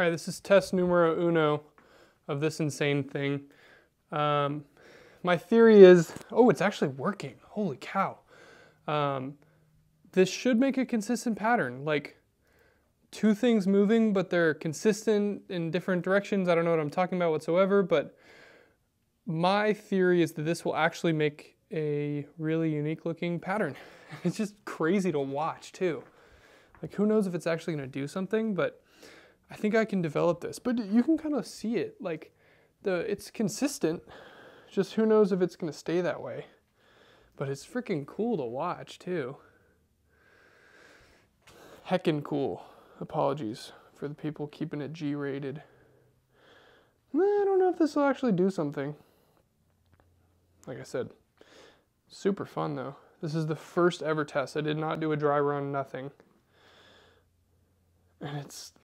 All right, this is test numero uno of this insane thing. Um, my theory is, oh, it's actually working. Holy cow. Um, this should make a consistent pattern, like two things moving, but they're consistent in different directions. I don't know what I'm talking about whatsoever, but my theory is that this will actually make a really unique looking pattern. It's just crazy to watch too. Like who knows if it's actually gonna do something, but I think I can develop this, but you can kind of see it. Like the it's consistent. Just who knows if it's gonna stay that way. But it's freaking cool to watch too. Heckin' cool. Apologies for the people keeping it G rated. I don't know if this will actually do something. Like I said, super fun though. This is the first ever test. I did not do a dry run, nothing. And it's